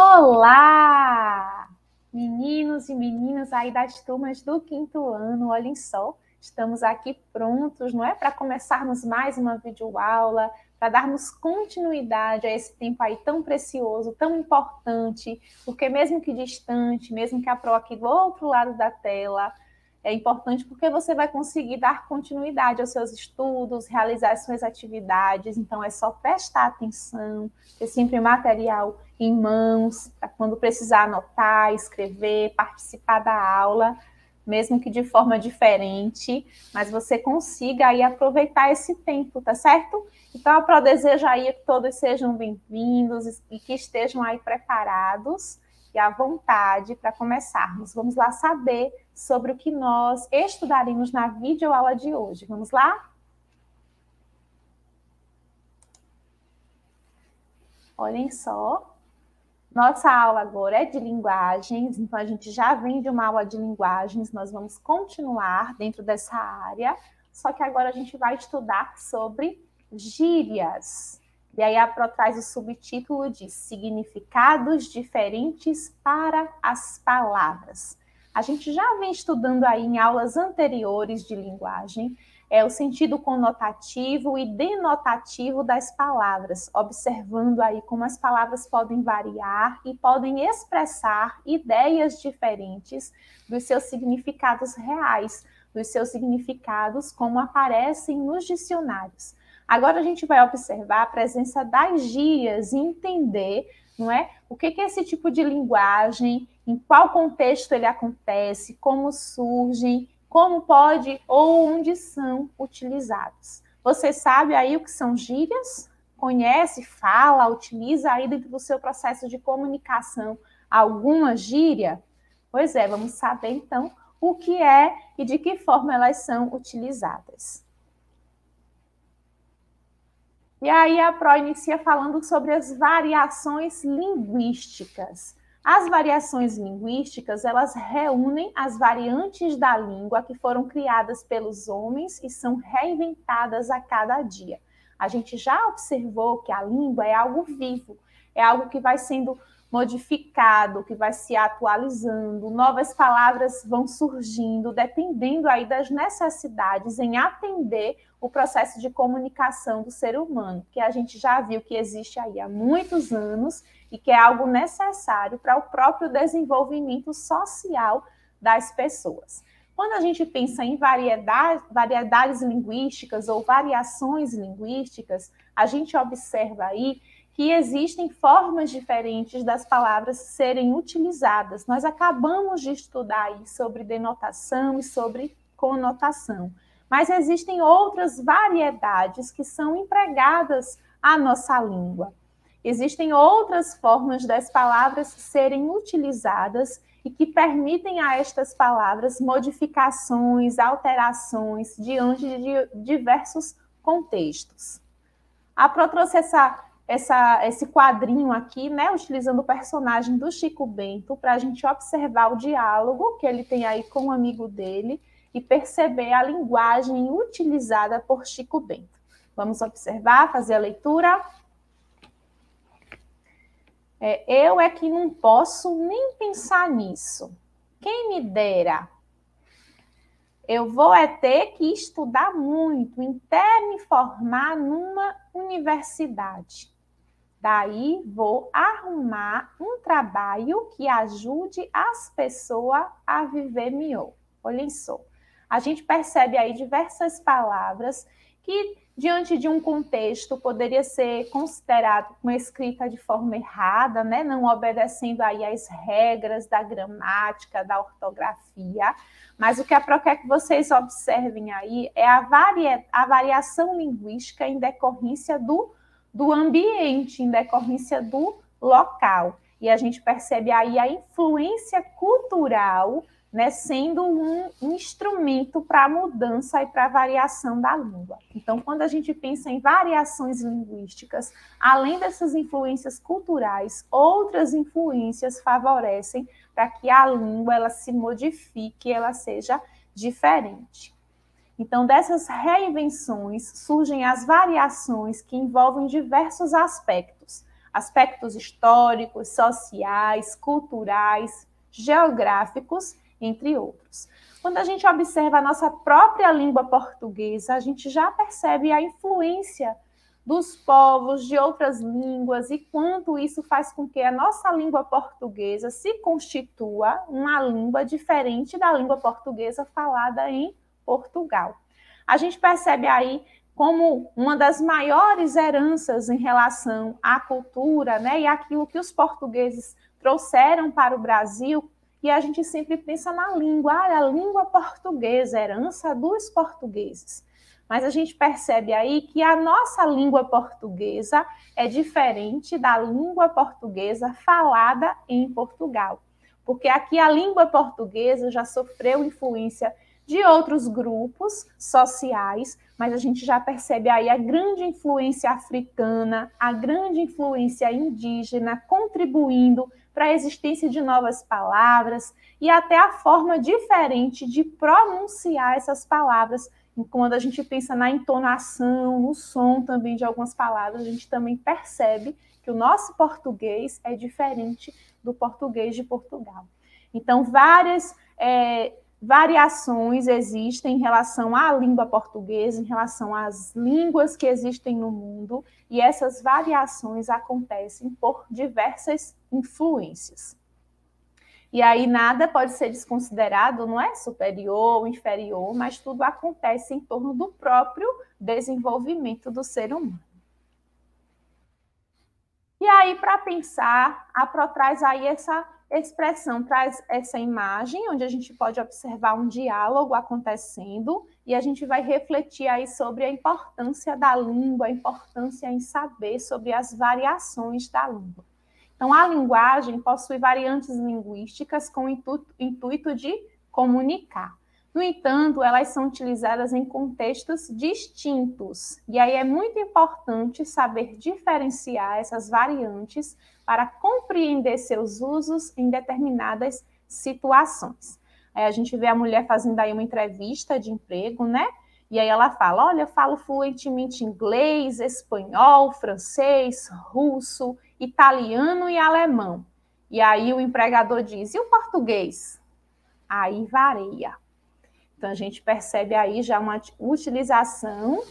Olá, meninos e meninas aí das turmas do quinto ano, olhem só, estamos aqui prontos, não é? Para começarmos mais uma videoaula, para darmos continuidade a esse tempo aí tão precioso, tão importante, porque mesmo que distante, mesmo que a Pro aqui do outro lado da tela, é importante porque você vai conseguir dar continuidade aos seus estudos, realizar as suas atividades. Então, é só prestar atenção, ter sempre material em mãos, para quando precisar anotar, escrever, participar da aula, mesmo que de forma diferente, mas você consiga aí aproveitar esse tempo, tá certo? Então, a Pro deseja aí que todos sejam bem-vindos e que estejam aí preparados e à vontade para começarmos. Vamos lá saber sobre o que nós estudaremos na videoaula de hoje. Vamos lá? Olhem só. Nossa aula agora é de linguagens, então a gente já vem de uma aula de linguagens, nós vamos continuar dentro dessa área, só que agora a gente vai estudar sobre gírias. E aí a Pro traz o subtítulo de Significados Diferentes para as Palavras. A gente já vem estudando aí em aulas anteriores de linguagem é o sentido conotativo e denotativo das palavras, observando aí como as palavras podem variar e podem expressar ideias diferentes dos seus significados reais, dos seus significados como aparecem nos dicionários. Agora a gente vai observar a presença das gírias e entender, não é? O que é esse tipo de linguagem, em qual contexto ele acontece, como surgem, como pode ou onde são utilizados. Você sabe aí o que são gírias? Conhece, fala, utiliza aí dentro do seu processo de comunicação alguma gíria? Pois é, vamos saber então o que é e de que forma elas são utilizadas. E aí a Pro inicia falando sobre as variações linguísticas. As variações linguísticas, elas reúnem as variantes da língua que foram criadas pelos homens e são reinventadas a cada dia. A gente já observou que a língua é algo vivo, é algo que vai sendo modificado, que vai se atualizando, novas palavras vão surgindo, dependendo aí das necessidades em atender o processo de comunicação do ser humano, que a gente já viu que existe aí há muitos anos e que é algo necessário para o próprio desenvolvimento social das pessoas. Quando a gente pensa em variedade, variedades linguísticas ou variações linguísticas, a gente observa aí que existem formas diferentes das palavras serem utilizadas. Nós acabamos de estudar aí sobre denotação e sobre conotação, mas existem outras variedades que são empregadas à nossa língua. Existem outras formas das palavras serem utilizadas e que permitem a estas palavras modificações, alterações diante de diversos contextos. A Pro trouxe essa essa, esse quadrinho aqui, né, utilizando o personagem do Chico Bento, para a gente observar o diálogo que ele tem aí com o amigo dele e perceber a linguagem utilizada por Chico Bento. Vamos observar, fazer a leitura. É, eu é que não posso nem pensar nisso. Quem me dera eu vou é ter que estudar muito até me formar numa universidade. Daí vou arrumar um trabalho que ajude as pessoas a viver melhor. Olhem só. A gente percebe aí diversas palavras que, diante de um contexto, poderia ser considerado uma escrita de forma errada, né? não obedecendo aí às regras da gramática, da ortografia. Mas o que a Pro quer que vocês observem aí é a, varia a variação linguística em decorrência do do ambiente, em decorrência do local. E a gente percebe aí a influência cultural né, sendo um instrumento para a mudança e para a variação da língua. Então, quando a gente pensa em variações linguísticas, além dessas influências culturais, outras influências favorecem para que a língua ela se modifique, ela seja diferente. Então, dessas reinvenções surgem as variações que envolvem diversos aspectos. aspectos históricos, sociais, culturais, geográficos, entre outros. Quando a gente observa a nossa própria língua portuguesa, a gente já percebe a influência dos povos de outras línguas e quanto isso faz com que a nossa língua portuguesa se constitua uma língua diferente da língua portuguesa falada em Portugal. A gente percebe aí como uma das maiores heranças em relação à cultura, né, e aquilo que os portugueses trouxeram para o Brasil, e a gente sempre pensa na língua, ah, a língua portuguesa, herança dos portugueses. Mas a gente percebe aí que a nossa língua portuguesa é diferente da língua portuguesa falada em Portugal. Porque aqui a língua portuguesa já sofreu influência de outros grupos sociais, mas a gente já percebe aí a grande influência africana, a grande influência indígena contribuindo para a existência de novas palavras e até a forma diferente de pronunciar essas palavras. Quando a gente pensa na entonação, no som também de algumas palavras, a gente também percebe que o nosso português é diferente do português de Portugal. Então, várias é, variações existem em relação à língua portuguesa, em relação às línguas que existem no mundo, e essas variações acontecem por diversas influências. E aí nada pode ser desconsiderado, não é superior ou inferior, mas tudo acontece em torno do próprio desenvolvimento do ser humano. E aí, para pensar, a Pro traz aí essa expressão traz essa imagem, onde a gente pode observar um diálogo acontecendo, e a gente vai refletir aí sobre a importância da língua, a importância em saber sobre as variações da língua. Então, a linguagem possui variantes linguísticas com o intuito, intuito de comunicar. No entanto, elas são utilizadas em contextos distintos, e aí é muito importante saber diferenciar essas variantes para compreender seus usos em determinadas situações. Aí a gente vê a mulher fazendo aí uma entrevista de emprego, né? E aí ela fala: Olha, eu falo fluentemente inglês, espanhol, francês, russo, italiano e alemão. E aí o empregador diz: E o português? Aí varia. Então a gente percebe aí já uma utilização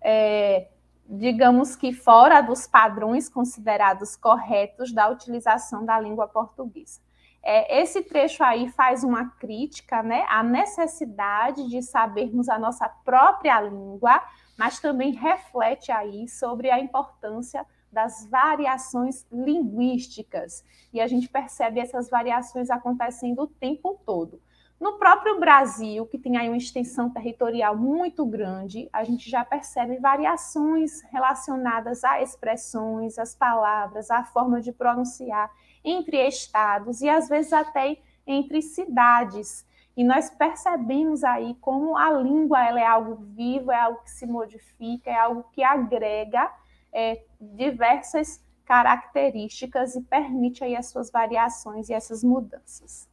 é, digamos que fora dos padrões considerados corretos da utilização da língua portuguesa. É, esse trecho aí faz uma crítica né, à necessidade de sabermos a nossa própria língua, mas também reflete aí sobre a importância das variações linguísticas. E a gente percebe essas variações acontecendo o tempo todo. No próprio Brasil, que tem aí uma extensão territorial muito grande, a gente já percebe variações relacionadas a expressões, as palavras, a forma de pronunciar entre estados e às vezes até entre cidades. E nós percebemos aí como a língua ela é algo vivo, é algo que se modifica, é algo que agrega é, diversas características e permite aí as suas variações e essas mudanças.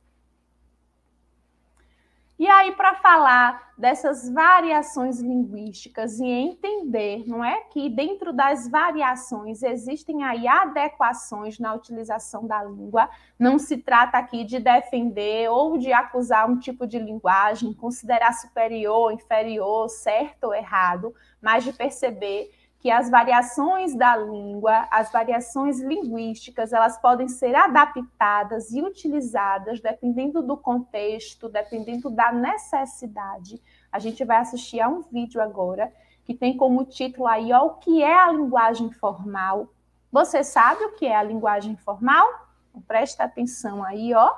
E aí, para falar dessas variações linguísticas e entender, não é, que dentro das variações existem aí adequações na utilização da língua, não se trata aqui de defender ou de acusar um tipo de linguagem, considerar superior, inferior, certo ou errado, mas de perceber que as variações da língua, as variações linguísticas, elas podem ser adaptadas e utilizadas dependendo do contexto, dependendo da necessidade. A gente vai assistir a um vídeo agora que tem como título aí ó, o que é a linguagem formal. Você sabe o que é a linguagem formal? Então, presta atenção aí, ó,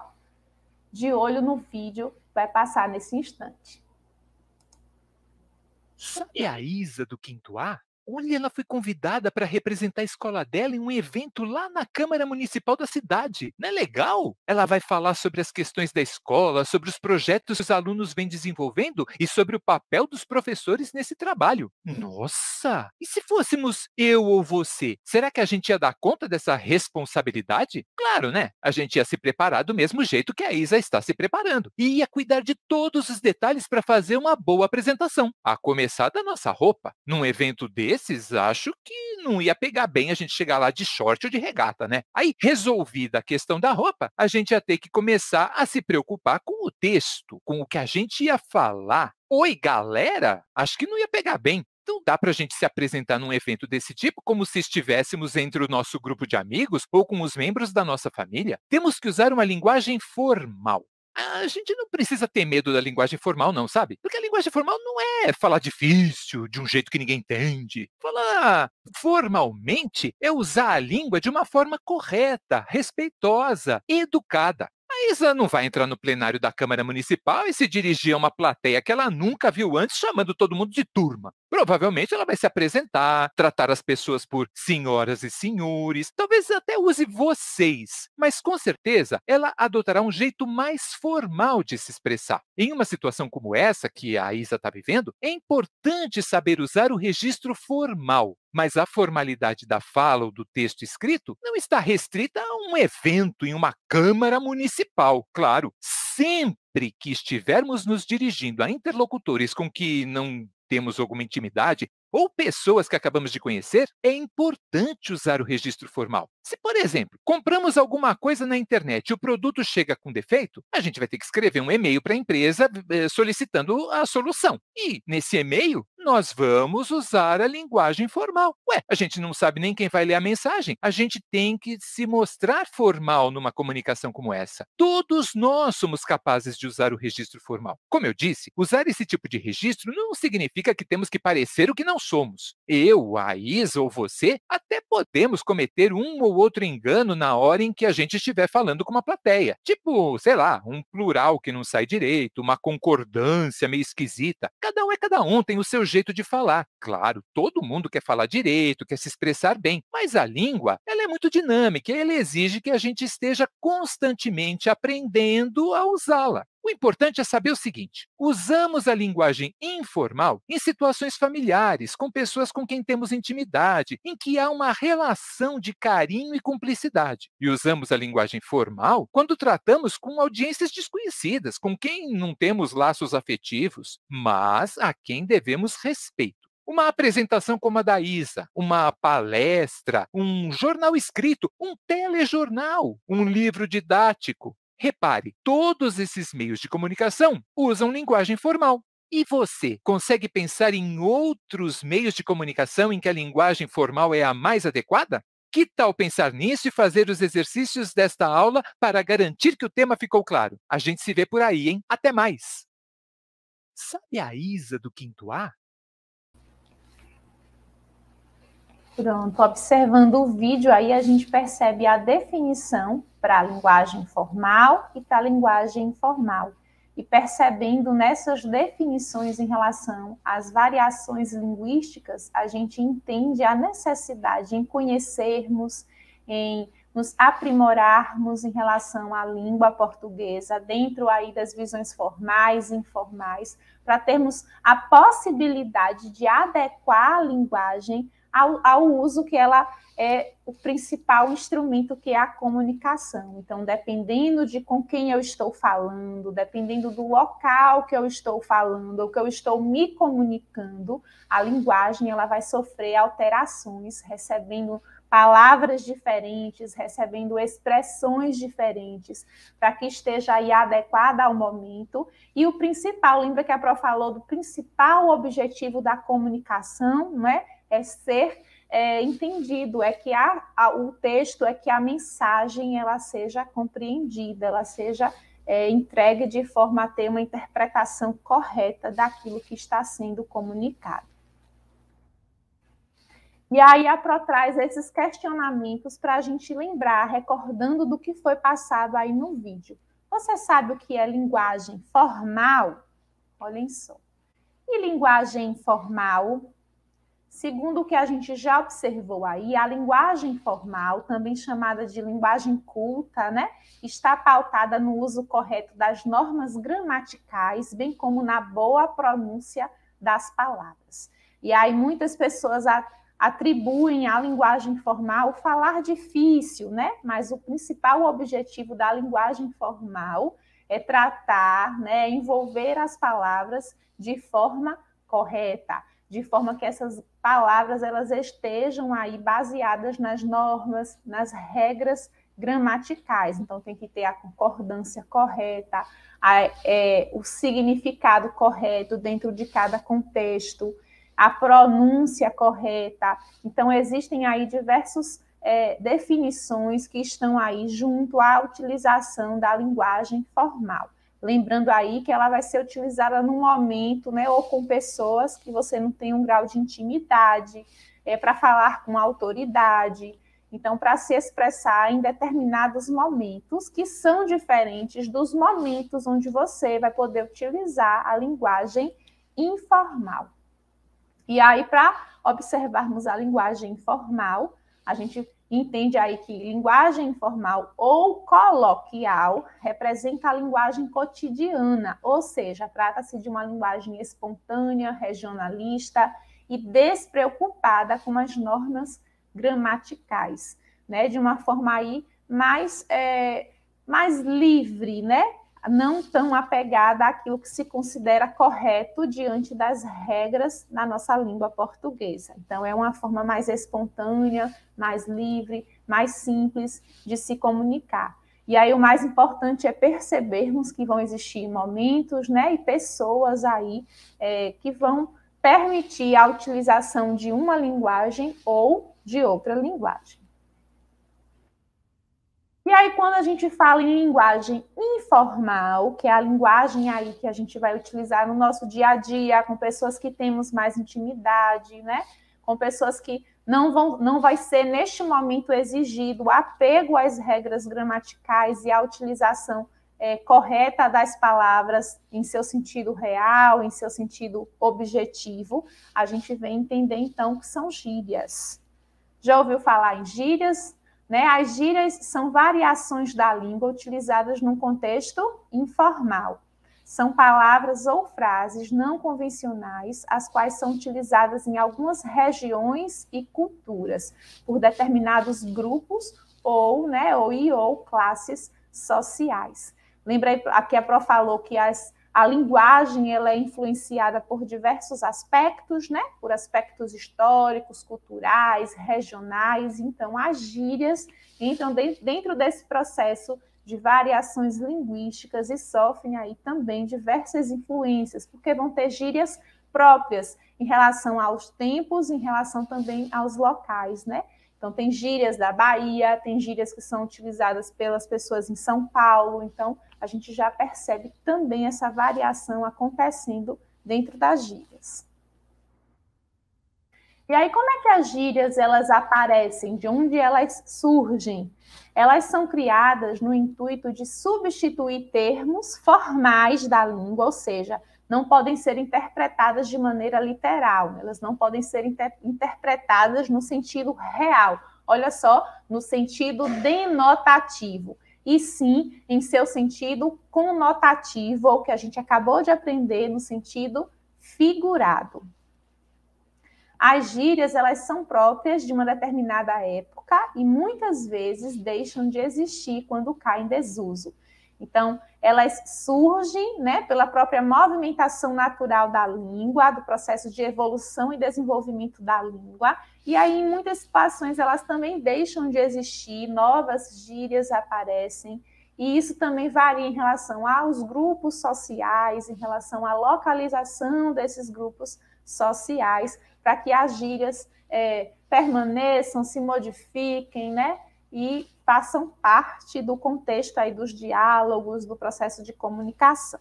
de olho no vídeo, vai passar nesse instante. Sabe a Isa do quinto A? Olha, ela foi convidada para representar a escola dela em um evento lá na Câmara Municipal da cidade. Não é legal? Ela vai falar sobre as questões da escola, sobre os projetos que os alunos vêm desenvolvendo e sobre o papel dos professores nesse trabalho. Nossa! E se fôssemos eu ou você, será que a gente ia dar conta dessa responsabilidade? Claro, né? A gente ia se preparar do mesmo jeito que a Isa está se preparando e ia cuidar de todos os detalhes para fazer uma boa apresentação, a começar da nossa roupa. Num evento desse, desses, acho que não ia pegar bem a gente chegar lá de short ou de regata, né? Aí, resolvida a questão da roupa, a gente ia ter que começar a se preocupar com o texto, com o que a gente ia falar. Oi, galera? Acho que não ia pegar bem. Então dá para a gente se apresentar num evento desse tipo como se estivéssemos entre o nosso grupo de amigos ou com os membros da nossa família? Temos que usar uma linguagem formal. A gente não precisa ter medo da linguagem formal, não, sabe? Porque a linguagem formal não é falar difícil, de um jeito que ninguém entende. Falar formalmente é usar a língua de uma forma correta, respeitosa, educada. A Isa não vai entrar no plenário da Câmara Municipal e se dirigir a uma plateia que ela nunca viu antes, chamando todo mundo de turma. Provavelmente ela vai se apresentar, tratar as pessoas por senhoras e senhores, talvez até use vocês, mas com certeza ela adotará um jeito mais formal de se expressar. Em uma situação como essa que a Isa está vivendo, é importante saber usar o registro formal, mas a formalidade da fala ou do texto escrito não está restrita a um evento em uma Câmara Municipal. Claro, sempre que estivermos nos dirigindo a interlocutores com que não temos alguma intimidade, ou pessoas que acabamos de conhecer, é importante usar o registro formal. Se, por exemplo, compramos alguma coisa na internet e o produto chega com defeito, a gente vai ter que escrever um e-mail para a empresa eh, solicitando a solução. E, nesse e-mail, nós vamos usar a linguagem formal. Ué, a gente não sabe nem quem vai ler a mensagem. A gente tem que se mostrar formal numa comunicação como essa. Todos nós somos capazes de usar o registro formal. Como eu disse, usar esse tipo de registro não significa que temos que parecer o que não somos. Eu, a Isa ou você até podemos cometer um ou outro engano na hora em que a gente estiver falando com uma plateia. Tipo, sei lá, um plural que não sai direito, uma concordância meio esquisita. Cada um é cada um, tem o seu jeito de falar. Claro, todo mundo quer falar direito, quer se expressar bem, mas a língua, ela é muito dinâmica e ela exige que a gente esteja constantemente aprendendo a usá-la. O importante é saber o seguinte: usamos a linguagem informal em situações familiares, com pessoas com quem temos intimidade, em que há uma relação de carinho e cumplicidade. E usamos a linguagem formal quando tratamos com audiências desconhecidas, com quem não temos laços afetivos, mas a quem devemos respeito. Uma apresentação como a da Isa, uma palestra, um jornal escrito, um telejornal, um livro didático, Repare, todos esses meios de comunicação usam linguagem formal. E você consegue pensar em outros meios de comunicação em que a linguagem formal é a mais adequada? Que tal pensar nisso e fazer os exercícios desta aula para garantir que o tema ficou claro? A gente se vê por aí, hein? Até mais! Sabe a Isa do quinto A? Pronto, observando o vídeo aí a gente percebe a definição para a linguagem formal e para a linguagem informal. E percebendo nessas definições em relação às variações linguísticas, a gente entende a necessidade em conhecermos, em nos aprimorarmos em relação à língua portuguesa, dentro aí das visões formais e informais, para termos a possibilidade de adequar a linguagem ao, ao uso que ela é o principal instrumento que é a comunicação. Então, dependendo de com quem eu estou falando, dependendo do local que eu estou falando, ou que eu estou me comunicando, a linguagem ela vai sofrer alterações, recebendo palavras diferentes, recebendo expressões diferentes, para que esteja aí adequada ao momento. E o principal, lembra que a Pro falou do principal objetivo da comunicação, não é? É ser é, entendido, é que a, a, o texto, é que a mensagem ela seja compreendida, ela seja é, entregue de forma a ter uma interpretação correta daquilo que está sendo comunicado. E aí a Pro traz esses questionamentos para a gente lembrar, recordando do que foi passado aí no vídeo. Você sabe o que é linguagem formal? Olhem só. E linguagem informal Segundo o que a gente já observou aí, a linguagem formal, também chamada de linguagem culta, né, está pautada no uso correto das normas gramaticais, bem como na boa pronúncia das palavras. E aí muitas pessoas atribuem à linguagem formal falar difícil, né? Mas o principal objetivo da linguagem formal é tratar, né, envolver as palavras de forma correta de forma que essas palavras elas estejam aí baseadas nas normas, nas regras gramaticais. Então tem que ter a concordância correta, a, é, o significado correto dentro de cada contexto, a pronúncia correta. Então existem aí diversos é, definições que estão aí junto à utilização da linguagem formal. Lembrando aí que ela vai ser utilizada no momento, né, ou com pessoas que você não tem um grau de intimidade, é, para falar com autoridade. Então, para se expressar em determinados momentos que são diferentes dos momentos onde você vai poder utilizar a linguagem informal. E aí, para observarmos a linguagem informal, a gente entende aí que linguagem informal ou coloquial representa a linguagem cotidiana, ou seja, trata-se de uma linguagem espontânea, regionalista e despreocupada com as normas gramaticais, né? De uma forma aí mais, é, mais livre, né? Não tão apegada àquilo que se considera correto diante das regras na nossa língua portuguesa. Então, é uma forma mais espontânea, mais livre, mais simples de se comunicar. E aí, o mais importante é percebermos que vão existir momentos né, e pessoas aí é, que vão permitir a utilização de uma linguagem ou de outra linguagem. E aí, quando a gente fala em linguagem informal, que é a linguagem aí que a gente vai utilizar no nosso dia a dia, com pessoas que temos mais intimidade, né? Com pessoas que não vão, não vai ser neste momento exigido o apego às regras gramaticais e a utilização é, correta das palavras em seu sentido real, em seu sentido objetivo, a gente vem entender então que são gírias. Já ouviu falar em gírias? Né? As gírias são variações da língua utilizadas num contexto informal. São palavras ou frases não convencionais, as quais são utilizadas em algumas regiões e culturas, por determinados grupos ou, né, ou, e, ou classes sociais. Lembra aqui a Pro falou que as a linguagem ela é influenciada por diversos aspectos, né? Por aspectos históricos, culturais, regionais. Então, as gírias entram dentro desse processo de variações linguísticas e sofrem aí também diversas influências, porque vão ter gírias próprias em relação aos tempos, em relação também aos locais, né? Então, tem gírias da Bahia, tem gírias que são utilizadas pelas pessoas em São Paulo. Então, a gente já percebe também essa variação acontecendo dentro das gírias. E aí, como é que as gírias elas aparecem? De onde elas surgem? Elas são criadas no intuito de substituir termos formais da língua, ou seja, não podem ser interpretadas de maneira literal, elas não podem ser inter interpretadas no sentido real, olha só, no sentido denotativo, e sim em seu sentido conotativo, ou que a gente acabou de aprender no sentido figurado. As gírias, elas são próprias de uma determinada época e muitas vezes deixam de existir quando caem em desuso. Então, elas surgem né, pela própria movimentação natural da língua, do processo de evolução e desenvolvimento da língua, e aí, em muitas situações, elas também deixam de existir, novas gírias aparecem, e isso também varia em relação aos grupos sociais, em relação à localização desses grupos sociais, para que as gírias é, permaneçam, se modifiquem, né? E façam parte do contexto aí dos diálogos, do processo de comunicação.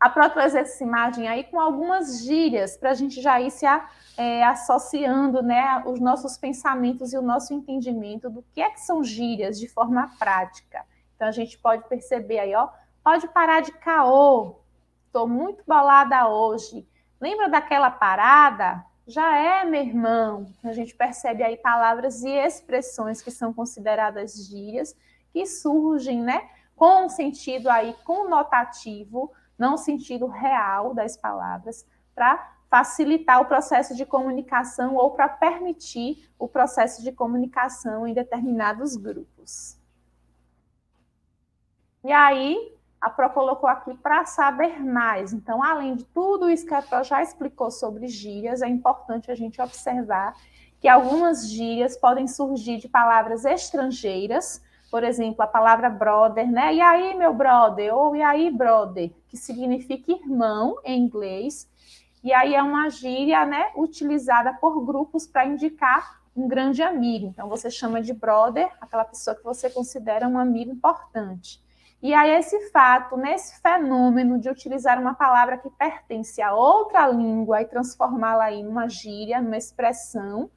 A Pro traz essa imagem aí com algumas gírias para a gente já ir se é, associando né, os nossos pensamentos e o nosso entendimento do que é que são gírias de forma prática. Então a gente pode perceber aí, ó, pode parar de caô, estou muito bolada hoje. Lembra daquela parada? Já é, meu irmão. A gente percebe aí palavras e expressões que são consideradas gírias, que surgem, né, com um sentido aí conotativo, não sentido real das palavras, para facilitar o processo de comunicação ou para permitir o processo de comunicação em determinados grupos. E aí, a Pro colocou aqui para saber mais. Então, além de tudo isso que a Pro já explicou sobre gírias, é importante a gente observar que algumas gírias podem surgir de palavras estrangeiras, por exemplo, a palavra brother, né? E aí, meu brother, ou e aí, brother, que significa irmão em inglês. E aí é uma gíria, né, utilizada por grupos para indicar um grande amigo. Então você chama de brother aquela pessoa que você considera um amigo importante. E aí esse fato, nesse fenômeno de utilizar uma palavra que pertence a outra língua e transformá-la em uma gíria, numa expressão,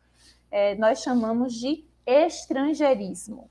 é, nós chamamos de estrangeirismo.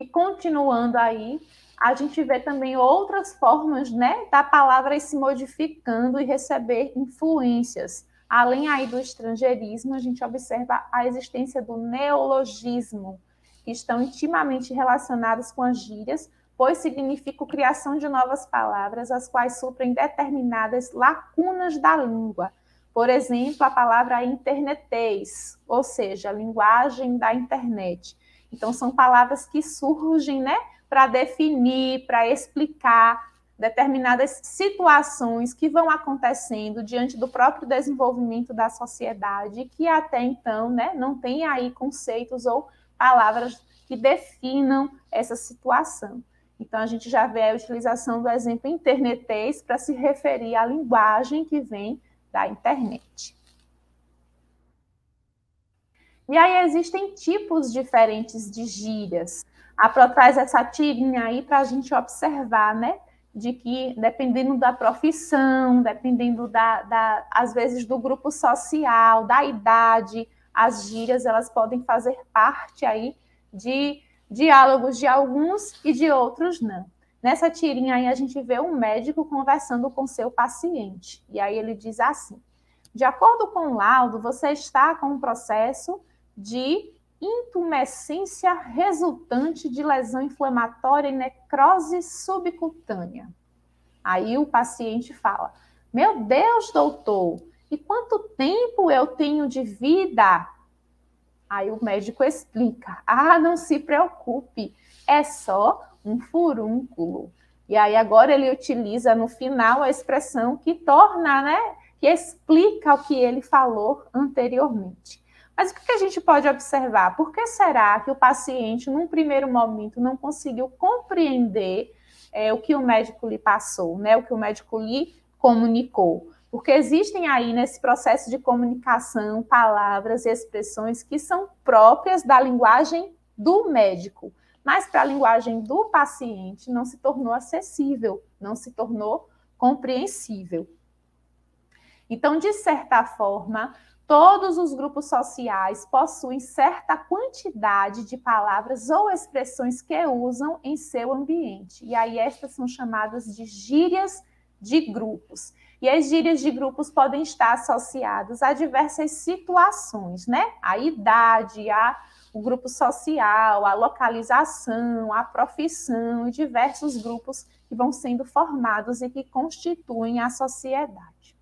E continuando aí, a gente vê também outras formas né, da palavra se modificando e receber influências. Além aí do estrangeirismo, a gente observa a existência do neologismo, que estão intimamente relacionados com as gírias, pois significam criação de novas palavras, as quais suprem determinadas lacunas da língua. Por exemplo, a palavra internetês, ou seja, a linguagem da internet. Então, são palavras que surgem né, para definir, para explicar determinadas situações que vão acontecendo diante do próprio desenvolvimento da sociedade, que até então né, não tem aí conceitos ou palavras que definam essa situação. Então, a gente já vê a utilização do exemplo internetês para se referir à linguagem que vem da internet. E aí existem tipos diferentes de gírias. A Pro traz essa tirinha aí para a gente observar, né? De que dependendo da profissão, dependendo da, da, às vezes do grupo social, da idade, as gírias elas podem fazer parte aí de diálogos de alguns e de outros não. Nessa tirinha aí a gente vê um médico conversando com seu paciente. E aí ele diz assim: de acordo com o laudo, você está com um processo de intumescência resultante de lesão inflamatória e necrose subcutânea. Aí o paciente fala: Meu Deus, doutor, e quanto tempo eu tenho de vida? Aí o médico explica: Ah, não se preocupe, é só um furúnculo. E aí agora ele utiliza no final a expressão que torna, né, que explica o que ele falou anteriormente. Mas o que a gente pode observar? Por que será que o paciente, num primeiro momento, não conseguiu compreender é, o que o médico lhe passou, né? O que o médico lhe comunicou? Porque existem aí nesse processo de comunicação palavras e expressões que são próprias da linguagem do médico, mas para a linguagem do paciente não se tornou acessível, não se tornou compreensível. Então, de certa forma, Todos os grupos sociais possuem certa quantidade de palavras ou expressões que usam em seu ambiente. E aí estas são chamadas de gírias de grupos. E as gírias de grupos podem estar associadas a diversas situações, né? A idade, a o grupo social, a localização, a profissão e diversos grupos que vão sendo formados e que constituem a sociedade.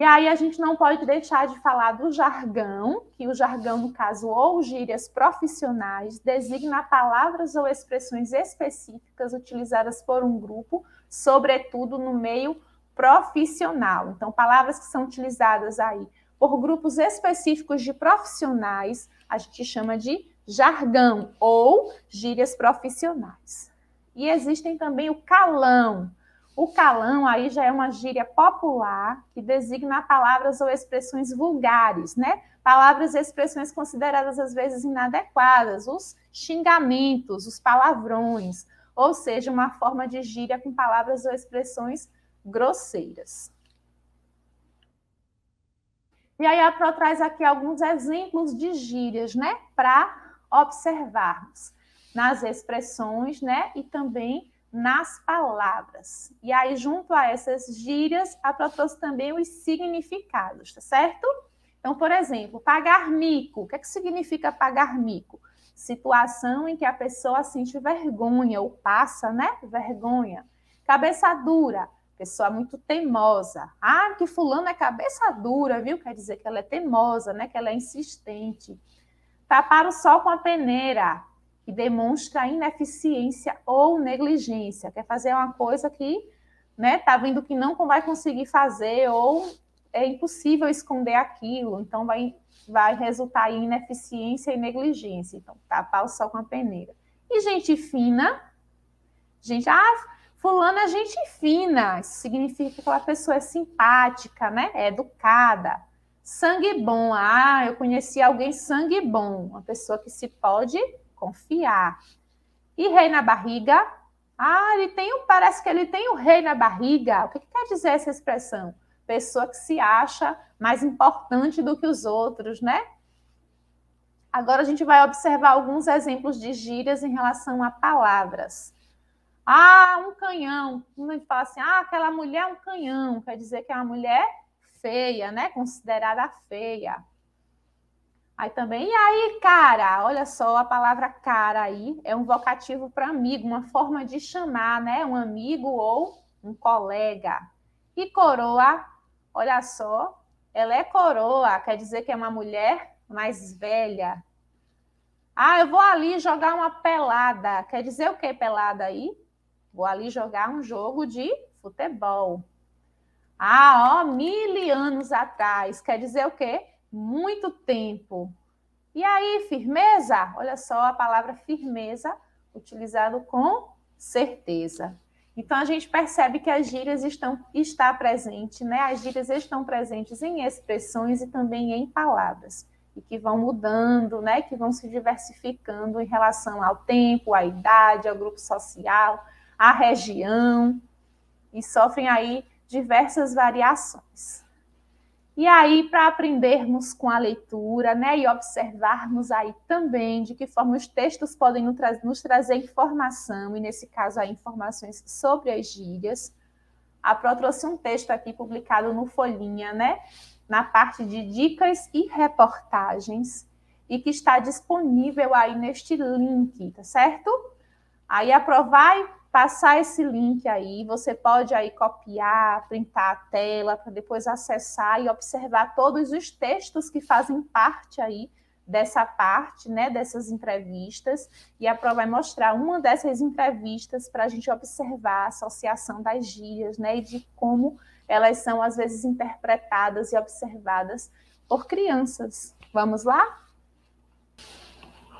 E aí a gente não pode deixar de falar do jargão, que o jargão, no caso, ou gírias profissionais, designa palavras ou expressões específicas utilizadas por um grupo, sobretudo no meio profissional. Então, palavras que são utilizadas aí por grupos específicos de profissionais, a gente chama de jargão ou gírias profissionais. E existem também o calão, o calão aí já é uma gíria popular que designa palavras ou expressões vulgares, né? Palavras e expressões consideradas às vezes inadequadas, os xingamentos, os palavrões, ou seja, uma forma de gíria com palavras ou expressões grosseiras. E aí a Pro traz aqui alguns exemplos de gírias, né, para observarmos nas expressões, né, e também nas palavras. E aí, junto a essas gírias, a trouxe também os significados, tá certo? Então, por exemplo, pagar mico. O que, é que significa pagar mico? Situação em que a pessoa sente vergonha ou passa, né? Vergonha. Cabeça dura. Pessoa muito teimosa. Ah, que fulano é cabeça dura, viu? Quer dizer que ela é teimosa, né? Que ela é insistente. Tapar o sol com a peneira que demonstra ineficiência ou negligência. Quer fazer uma coisa que né, tá vendo que não vai conseguir fazer ou é impossível esconder aquilo, então vai, vai resultar em ineficiência e negligência. Então, tapar o sol com a peneira. E gente fina, gente, ah, fulana é gente fina, isso significa que aquela pessoa é simpática, né? É educada. Sangue bom, ah, eu conheci alguém sangue bom, uma pessoa que se pode confiar. E rei na barriga, ah, ele tem, parece que ele tem o um rei na barriga. O que, que quer dizer essa expressão? Pessoa que se acha mais importante do que os outros, né? Agora a gente vai observar alguns exemplos de gírias em relação a palavras. Ah, um canhão. A gente fala assim, ah, aquela mulher é um canhão. Quer dizer que é uma mulher feia, né? Considerada feia. Aí também, e aí, cara? Olha só, a palavra cara aí é um vocativo para amigo, uma forma de chamar, né? Um amigo ou um colega. E coroa, olha só, ela é coroa, quer dizer que é uma mulher mais velha. Ah, eu vou ali jogar uma pelada. Quer dizer o que pelada aí? Vou ali jogar um jogo de futebol. Ah, ó, mil anos atrás. Quer dizer o quê? Muito tempo. E aí, firmeza? Olha só a palavra firmeza utilizado com certeza. Então a gente percebe que as gírias estão está presente, né? As gírias estão presentes em expressões e também em palavras e que vão mudando, né? Que vão se diversificando em relação ao tempo, à idade, ao grupo social, à região e sofrem aí diversas variações. E aí, para aprendermos com a leitura, né, e observarmos aí também de que forma os textos podem nos, tra nos trazer informação, e nesse caso aí informações sobre as gírias, a Pro trouxe um texto aqui publicado no Folhinha, né, na parte de dicas e reportagens, e que está disponível aí neste link, tá certo? Aí a Pro vai passar esse link aí, você pode aí copiar, printar a tela para depois acessar e observar todos os textos que fazem parte aí dessa parte, né, dessas entrevistas, e a Pro vai mostrar uma dessas entrevistas para a gente observar a associação das gírias, né, e de como elas são às vezes interpretadas e observadas por crianças. Vamos lá?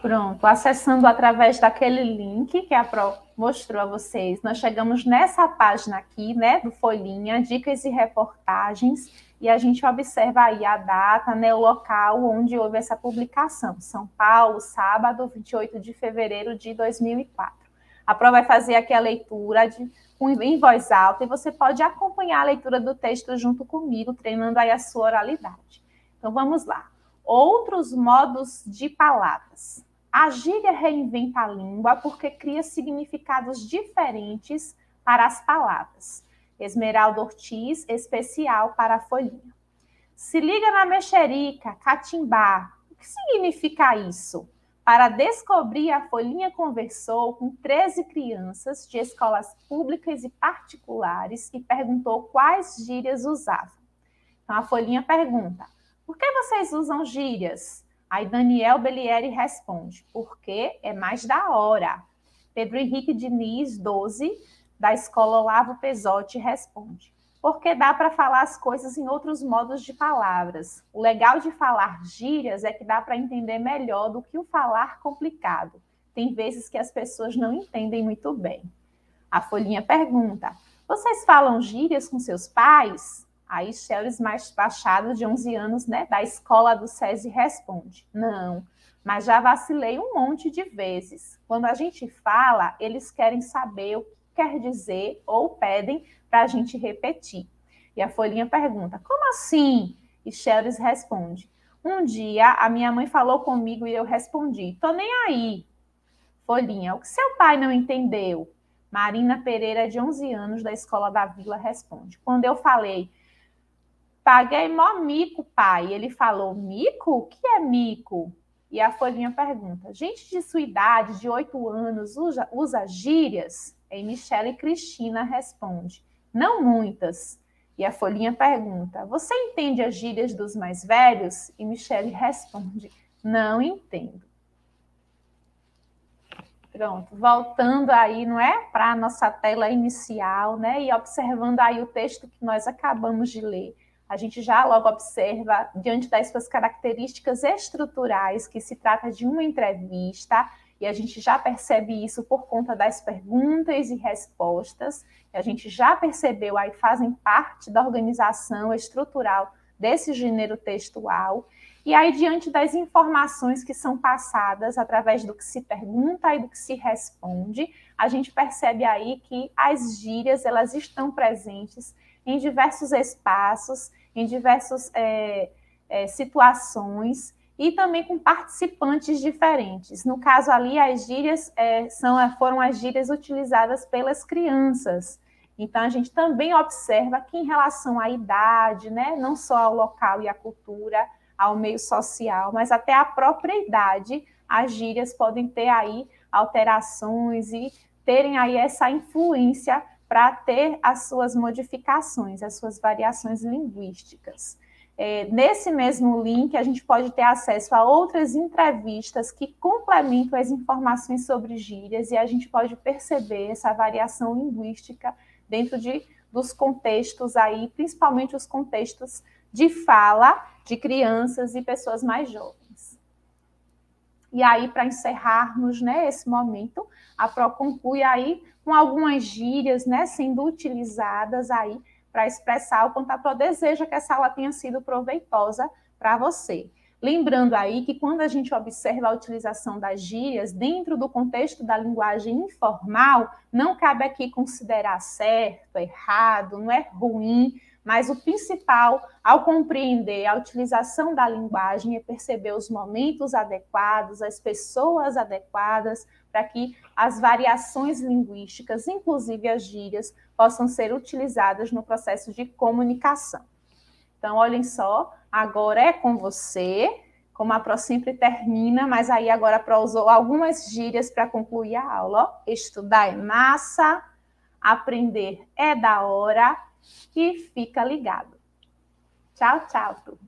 Pronto, acessando através daquele link que a Pro mostrou a vocês, nós chegamos nessa página aqui, né, do Folhinha, dicas e reportagens, e a gente observa aí a data, né, o local onde houve essa publicação, São Paulo, sábado, 28 de fevereiro de 2004. A Pro vai fazer aqui a leitura de, em voz alta, e você pode acompanhar a leitura do texto junto comigo, treinando aí a sua oralidade. Então, vamos lá. Outros modos de palavras. A gíria reinventa a língua porque cria significados diferentes para as palavras. Esmeralda Ortiz, especial para a folhinha. Se liga na mexerica, catimbá. O que significa isso? Para descobrir, a Folhinha conversou com 13 crianças de escolas públicas e particulares e perguntou quais gírias usavam. Então, a Folhinha pergunta: por que vocês usam gírias? Aí Daniel Bellieri responde, porque é mais da hora. Pedro Henrique Diniz, 12, da escola Olavo Pesotti, responde, porque dá para falar as coisas em outros modos de palavras. O legal de falar gírias é que dá para entender melhor do que o falar complicado. Tem vezes que as pessoas não entendem muito bem. A folhinha pergunta: vocês falam gírias com seus pais? Aí Cheles mais Machado, de 11 anos, né, da escola do SESI, responde: Não, mas já vacilei um monte de vezes. Quando a gente fala, eles querem saber o que quer dizer ou pedem para a gente repetir. E a Folhinha pergunta: Como assim? E Cheles responde: Um dia a minha mãe falou comigo e eu respondi: Tô nem aí. Folhinha: O que seu pai não entendeu? Marina Pereira, de 11 anos, da escola da Vila, responde: Quando eu falei Paguei mó mico, pai. Ele falou, mico? O que é mico? E a folhinha pergunta, gente de sua idade, de oito anos, usa, usa gírias? E Michelle Cristina responde, não muitas. E a folhinha pergunta, você entende as gírias dos mais velhos? E Michelle responde, não entendo. Pronto, voltando aí, não é? Para a nossa tela inicial, né? E observando aí o texto que nós acabamos de ler. A gente já logo observa, diante das suas características estruturais, que se trata de uma entrevista, e a gente já percebe isso por conta das perguntas e respostas, e a gente já percebeu aí, fazem parte da organização estrutural desse gênero textual. E aí, diante das informações que são passadas através do que se pergunta e do que se responde, a gente percebe aí que as gírias elas estão presentes em diversos espaços, em diversas é, é, situações e também com participantes diferentes. No caso ali, as gírias é, são, foram as gírias utilizadas pelas crianças. Então, a gente também observa que, em relação à idade, né, não só ao local e à cultura, ao meio social, mas até a própria idade, as gírias podem ter aí alterações e terem aí essa influência para ter as suas modificações, as suas variações linguísticas. É, nesse mesmo link, a gente pode ter acesso a outras entrevistas que complementam as informações sobre gírias e a gente pode perceber essa variação linguística dentro de, dos contextos aí, principalmente os contextos de fala de crianças e pessoas mais jovens. E aí, para encerrarmos né, esse momento, a Pro conclui aí com algumas gírias né, sendo utilizadas aí para expressar o quanto a Pro deseja que essa aula tenha sido proveitosa para você. Lembrando aí que quando a gente observa a utilização das gírias dentro do contexto da linguagem informal, não cabe aqui considerar certo, errado, não é ruim, mas o principal ao compreender a utilização da linguagem é perceber os momentos adequados, as pessoas adequadas, para que as variações linguísticas, inclusive as gírias, possam ser utilizadas no processo de comunicação. Então, olhem só, agora é com você, como a Pro sempre termina, mas aí agora a Pro usou algumas gírias para concluir a aula. Estudar é massa, aprender é da hora e fica ligado. Tchau, tchau, turma.